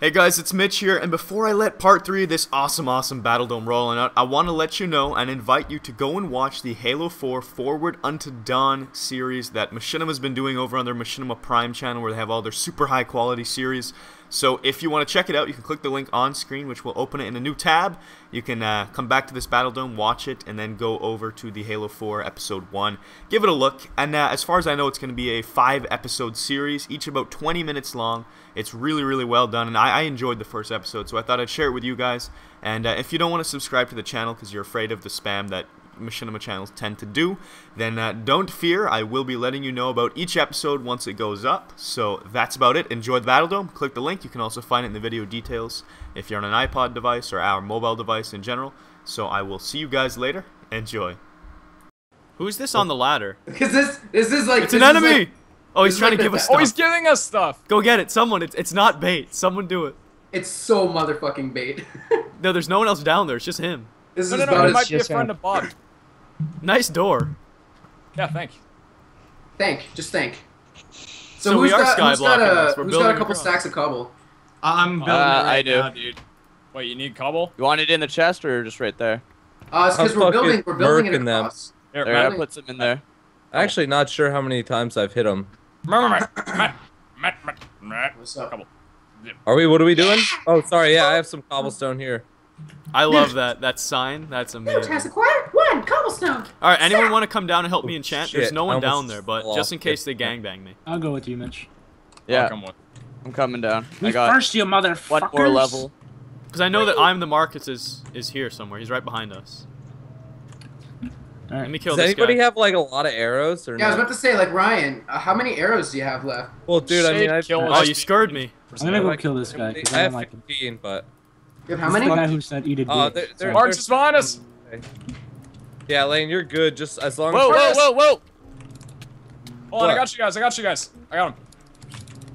Hey guys, it's Mitch here, and before I let part 3 of this awesome, awesome Battle Dome rolling out, I want to let you know and invite you to go and watch the Halo 4 Forward Unto Dawn series that Machinima's been doing over on their Machinima Prime channel where they have all their super high quality series. So if you want to check it out, you can click the link on screen, which will open it in a new tab. You can uh, come back to this Battle Dome, watch it, and then go over to the Halo 4 Episode 1. Give it a look, and uh, as far as I know, it's going to be a five episode series, each about 20 minutes long. It's really, really well done, and I, I enjoyed the first episode, so I thought I'd share it with you guys. And uh, if you don't want to subscribe to the channel because you're afraid of the spam that Machinima channels tend to do, then uh, don't fear. I will be letting you know about each episode once it goes up. So that's about it. Enjoy the Battle Dome. Click the link. You can also find it in the video details if you're on an iPod device or our mobile device in general. So I will see you guys later. Enjoy. Who's this on the ladder? Because this, this is like. It's this an enemy! like- oh, he's trying like to give us oh, stuff. Oh, he's giving us stuff. Go get it. Someone. It's, it's not bait. Someone do it. it's so motherfucking bait. No, there's no one else down there. It's just him. this No, is no, no. about He as. might be a just friend him. of Bob. Nice door. Yeah, thank you. Think, just think. So who's we are got, who's got a, this. We're who's building got a couple across. stacks of cobble? I'm building Uh, it right I do. now, dude. Wait, you need cobble? You want it in the chest or just right there? Uh, it's because we're building, we're building it murking them. across. Here, There, Matt. I put some in there. Actually, not sure how many times I've hit him. What's up? Cobble. Are we? What are we doing? Oh, sorry. Yeah, I have some cobblestone here. I love that. That sign. That's amazing. acquired one cobblestone. All right, anyone want to come down and help me enchant? There's no one down there, but just in case the they gangbang me. I'll go with you, Mitch. Yeah, Oh, come with. I'm coming down. I got first, you motherfuckers. one more level. Because I know that I'm the Marcus is is here somewhere. He's right behind us. All Let me right. kill Does this anybody guy. have like a lot of arrows or Yeah, I was about to say, like Ryan, uh, how many arrows do you have left? Well, dude, I mean, Shade I, kill oh, you scared me. I'm gonna go like- kill this guy. I I have don't like him. 15, but You have how This many? the guy who said eat a dick. Oh, there- there- Sorry. Mark's is behind us. Yeah, Laine, you're good. Just as long Whoa, as whoa, whoa, whoa! Hold on, I got you guys. I got you guys. I got him.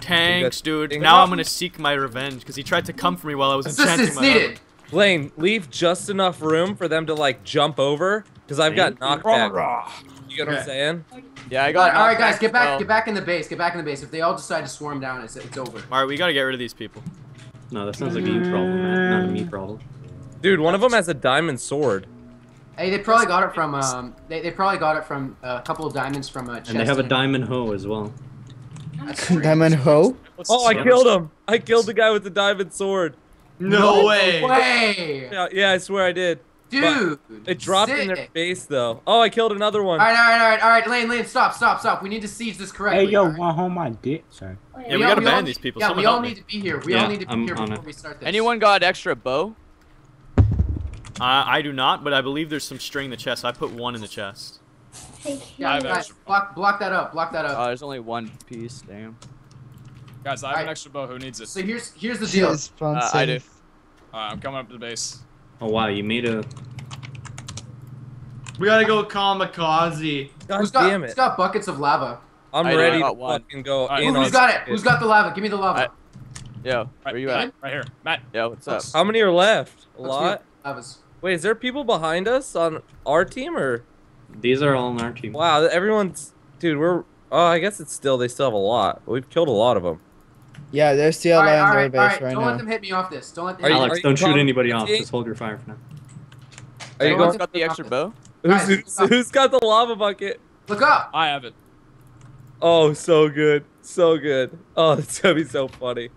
Tanks, dude. Ding Now dong. I'm gonna seek my revenge because he tried to come for me while I was enchanting Assistance my needed. armor. Laine, leave just enough room for them to like jump over, because I've got knockback. You get what I'm saying? Yeah, I got. right, all right, guys, get back, well. get back in the base. Get back in the base. If they all decide to swarm down, it's it's over. All right, we gotta get rid of these people. No, that sounds like a you problem, man. Not a me problem. Dude, one of them has a diamond sword. Hey, they probably got it from um, they, they probably got it from uh, a couple of diamonds from a chest. And they have a diamond hoe as well. Diamond hoe? Oh, I killed him! I killed the guy with the diamond sword. No way! Way, Yeah, yeah, I swear I did. dude. It dropped in their face though. Oh, I killed another one. All right, all right, all right, all right, Laine, Laine, stop, stop, stop. We need to siege this correctly. Hey, yo, all right? want home my dick? Sorry. Yeah, we all- gotta all ban need- these people. Yeah, Someone we all help me. need to be here. We Yeah, all need to be I'm here before it. we start this. Anyone got extra bow? Uh, I do not, but I believe there's some string in the chest. I put one in the chest. I Yeah, have guys, block, block that up. Block that up. Oh, there's only one piece. Damn. Guys, I have an extra bow. Who needs it? so here's here's the deal. Uh, I do. Alright, I'm coming up to the base. Oh wow, you made a. We gotta go kamikaze. God Who's got damn who's it. got buckets of lava? I'm I ready I to one. fucking go Alright. in Who, on who's got it? shit. Who's got the lava? Give me the lava. Yo, Right, where you at? right here, Matt. Yo, what's up? How many are left? A lot? get Lavas. Wait, is there people behind us on our team or? These are all on our team. Wow, everyone's. Dude, we're. Oh, I guess it's still. They still have a lot. We've killed a lot of them. Yeah, they're still All right, on all their right, base all right. right Don't now. let them hit me off this. Don't let them. You- Alex, don't shoot anybody off. Just hold your fire for now. Are you Hey, going? got the extra bow? Who's, Guys, who's, who's got the lava bucket? Look up. I have it. Oh, so good, so good. Oh, that's gonna be so funny.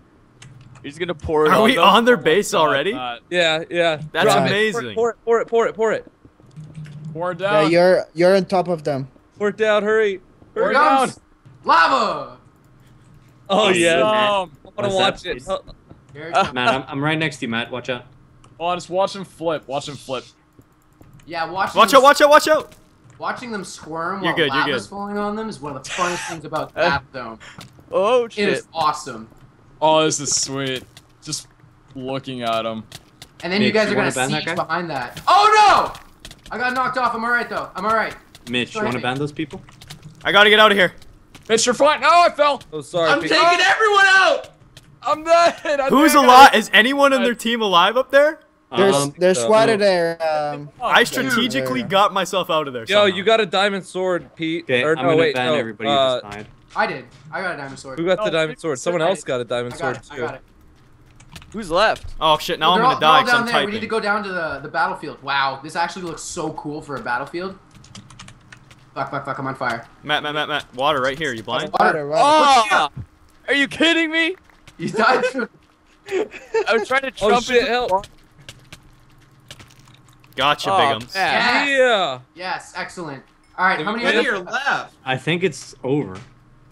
He's gonna pour it Are on we them. on their Oh base God, already? Matt. Yeah, yeah. That's Drop it. amazing. Pour it, pour it, pour it, pour it, Pour it Yeah, you're you're on top of them. pour it down. Hurry, Pour hurry it down. Lava. Oh yeah, I Awesome. wanna watch that, it. please? Oh, Uh. Matt, I'm, I'm right next to you, Matt. Watch out. Hold on, just watch him flip. Watch him flip. yeah, watching Watch out! Watch out! Watch out! Watching them squirm You're while good, you're lava's falling on them is one of the funnest things about Uh, that zone. Oh It shit. is awesome. Oh, this is sweet. Just looking at him. And then you guys are gonna ban that behind that. Oh no! I got knocked off. I'm alright though. I'm alright. Mitch, you want to ban those people? I gotta get out of here. Bitch, you're fine. No, I fell. oh sorry. I'm Pete. taking everyone out! I'm dead. I Who's think I alive? Is anyone on their team alive up there? There's Um, there's so- water there. Um, Oh, I strategically got myself out of there. Yo, somehow. you got a diamond sword, Pete. okay, or I'm no, gonna wait, ban no. everybody uh, who just died. I did. I got a diamond sword. who got Oh, the diamond sword? Someone else got a diamond I sword got it. I too. got it. Who's left? Oh shit! Now They're I'm gonna all die because down I'm there. typing. We need to go down to the, the battlefield. Wow, this actually looks so cool for a battlefield. Fuck, fuck, fuck, I'm on fire. Matt, Matt, Matt, Matt. Water right here. You blind? Water, water. Oh! Are you kidding me? You died from... I was trying to Oh jump shit! into Help! Gotcha, Oh, Bigums. Yeah. Yeah. Yes, excellent. Alright, how many Wait, other... Here left. I think it's over.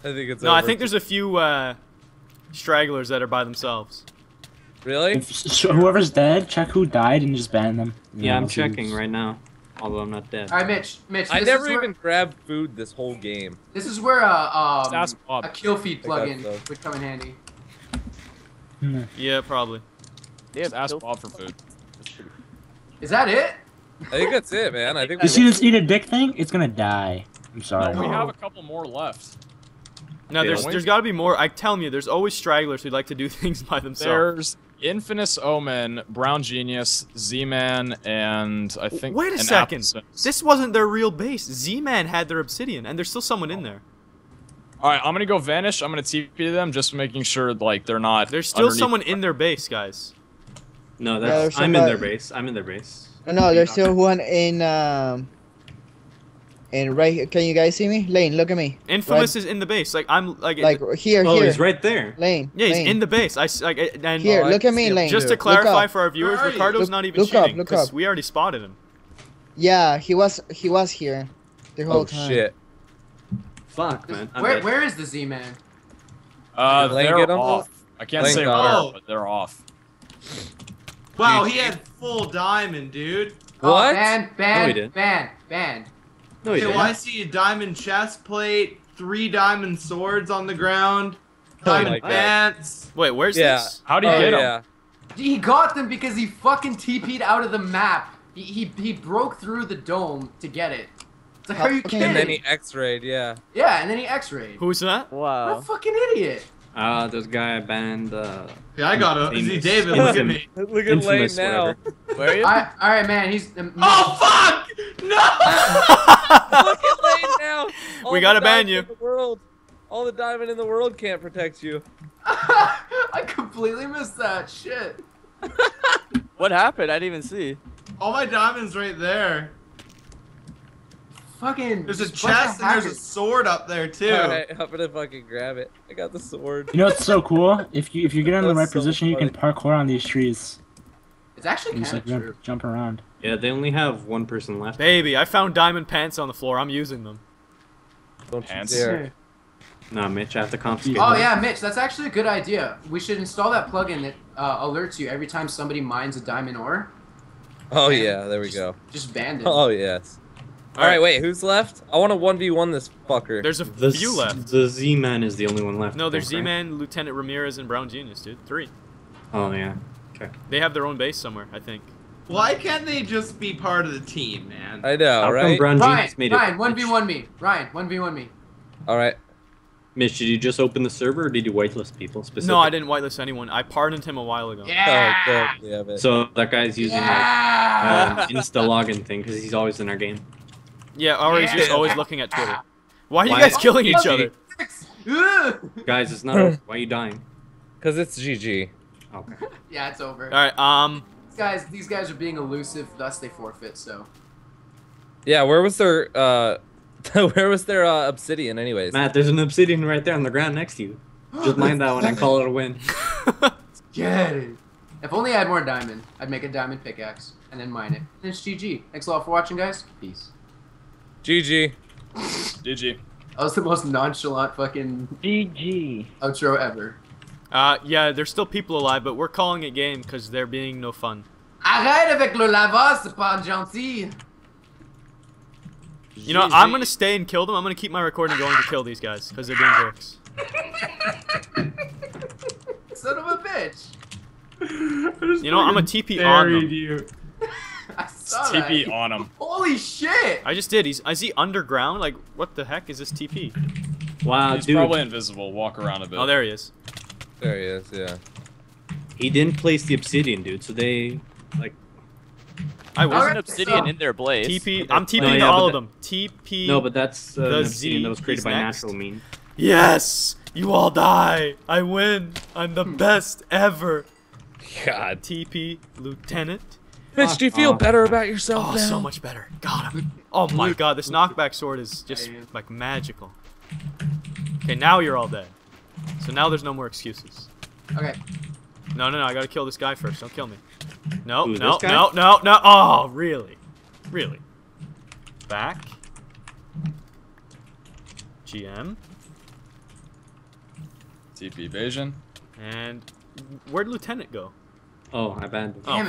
I think it's. No, I think there's a few uh, stragglers that are by themselves. Really? If, so whoever's dead, check who died and just ban them. Yeah, I'm let's checking right now. Although I'm not dead. Alright, Mitch, Mitch, I never is where, even grabbed food this whole game. This is where a, um, a kill feed plugin stuff. would come in handy. Hmm. Yeah, probably. They have Just ask Bob for food. Is that it? I think that's it, man. I think. You see this eat a dick thing? It's gonna die. I'm sorry. No, we have a couple more left. No, there's wait. there's got to be more. I tell you, there's always stragglers who like to do things by themselves. There's Infinus Omen, Brown Genius, Z-Man, and I think. Wait a an second. Applesense. This wasn't their real base. Z-Man had their obsidian, and there's still someone in there. All right, I'm gonna go vanish. I'm gonna TP to them, just making sure like they're not. There's still underneath- someone in their base, guys. No, that's there's I'm in their base. I'm in their base. No, no, there's still one in um. In right here. Can you guys see me? Laine, look at me. Infamous is in the base. Like I'm like. Like here, Oh, here. he's right there. Laine. yeah, he's Laine. in the base. I s- like and Here, I look can at me, see. Laine. just to clarify for our viewers, Where are you? Ricardo's Look- not even look cheating look because up. we already spotted him. Yeah, he was he was here the whole Oh time. shit! Fuck, man. I'm Where, dead. where is the Z-Man? Uh, they're get 'em? off. I can't Laine say got where, 'em. but they're off. Wow, he had full diamond, dude. Oh, What? ban, No, he ban, didn't. ban, ban. No, Okay, well, I see a diamond chest plate, three diamond swords on the ground, Oh my diamond God. pants. Wait, where's Yeah. this? How do you oh get 'em? yeah. He got them because he fucking TP'd out of the map. He, he, he broke through the dome to get it. It's like, are you Okay. kidding? And then he X-rayed. Yeah. Yeah, and then he X-rayed. Who's that? What Wow. a fucking idiot. Uh, this guy banned. Uh, Yeah, I got him. Is he David? Look at me. Look at Laine now. Where are you? I, all right, man. He's. Um, Oh fuck! No! Look at Laine now. All We gotta ban you. the world. All the diamond in the world can't protect you. I completely missed that shit. What happened? I didn't even see. All my diamonds right there. Fucking. There's a just bunch of chest and there's a sword up there too. Alright, I'm gonna fucking grab it. I got the sword. You know what's so cool? If you if you get in the right so position, you can parkour on these trees. It's actually You just kind like of true. jump, jump around. Yeah, they only have one person left. Baby, I found diamond pants on the floor. I'm using them. Don't you dare. Nah, Mitch, I have to confiscate. Oh them. yeah, Mitch, that's actually a good idea. We should install that plugin that uh, alerts you every time somebody mines a diamond ore. Oh yeah, there we go. Just banned it. Oh yes. All right, wait. Who's left? I want to one v one this fucker. There's a the few left. The Z Man is the only one left. No, there's? Z-Man, Lieutenant Ramirez, and Brown Genius, dude. Three. Oh yeah. Okay. They have their own base somewhere, I think. Why can't they just be part of the team, man? I know, How come right? Brown Ryan, made Ryan, it? one v one me. Ryan, one v one me. All right. Mitch, did you just open the server or did you whitelist people specifically? No, I didn't whitelist anyone. I pardoned him a while ago. Yeah. Oh, God, yeah, So that guy's using yeah. like um, Insta login thing because he's always in our game. Yeah, or he's just always looking at Twitter. Why are you Why- guys killing each other? Guys, it's not. Why are you dying? because it's GG. Okay. yeah, it's over. All right. Um. These guys, these guys are being elusive, thus they forfeit. So. Yeah, where was their uh, where was their uh, obsidian, anyways? Matt, there's an obsidian right there on the ground next to you. Just mind that one and call it a win. Get it. If only I had more diamond, I'd make a diamond pickaxe and then mine it. And it's GG. Thanks a lot for watching, guys. Peace. GG. GG. That was the most nonchalant fucking GG. outro ever. Uh. Yeah. There's still people alive, but we're calling it game because they're being no fun. Arrête avec le lava, c'est pas gentil. You know, I'm gonna stay and kill them. I'm gonna keep my recording going to kill these guys because they're being jerks. Son of a bitch. You know, I'm a TP on them. you. I saw that. TP on him. Holy shit. I just did. He's is he underground? Like, what the heck is this TP? Wow, He's dude. probably invisible. Walk around a bit. Oh, there he is. There he is. Yeah. He didn't place the obsidian, dude. So they like. I was Alright, an obsidian so- in their blaze. TP. I'm TPing No, oh, yeah, all but of them. TP. No, but that's uh, The an obsidian that was created is by next. natural mean. Yes, you all die. I win. I'm the hmm. best ever. God. TP Lieutenant. Mitch, do you feel off. better about yourself Oh, now? so much better. Got him. Oh my god, this knockback sword is just like magical. Okay, now you're all dead. So now there's no more excuses. Okay. No, no, no, I gotta kill this guy first. Don't kill me. No, Who, no, no, no, no. Oh, really? Really? Back. GM. TP evasion. And where'd Lieutenant go? Oh, I banned him. Damn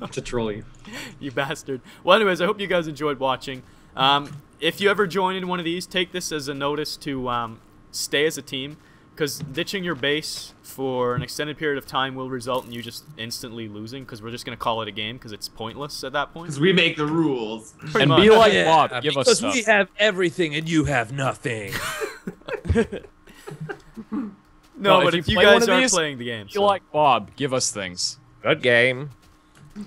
oh. To troll you. you bastard. Well, anyways, I hope you guys enjoyed watching. Um, if you ever join in one of these, take this as a notice to um, stay as a team, because ditching your base for an extended period of time will result in you just instantly losing, because we're just going to call it a game, because it's pointless at that point. Because we make the rules. Pretty and much. be like Yeah, Bob. Give us because stuff. we have everything and you have nothing. no, Well, but if if you you play one guys aren't these, playing the game, Be so like Bob. Give us things. Good game.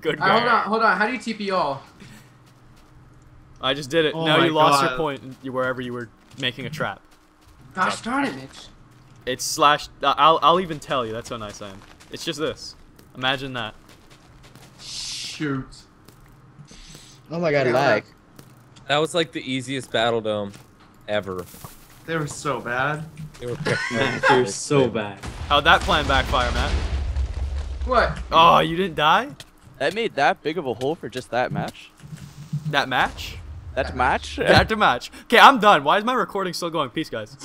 good Alright, hold on, hold on. How do you TP all? I just did it. Oh now you lost your God. point and you- wherever you were making a trap. Gosh darn it, Mitch. It's slash. uh, I'll I'll even tell you. That's how nice I am. It's just this. Imagine that. Shoot. Oh my god, Yeah, lag. That was like the easiest battle dome ever. They were so bad. They were Man, you're so bad. How'd that plan backfire, Matt? What? Oh, you didn't die? That made that big of a hole for just that match. That match? That match? That match. Okay, I'm done. Why is my recording still going? Peace, guys.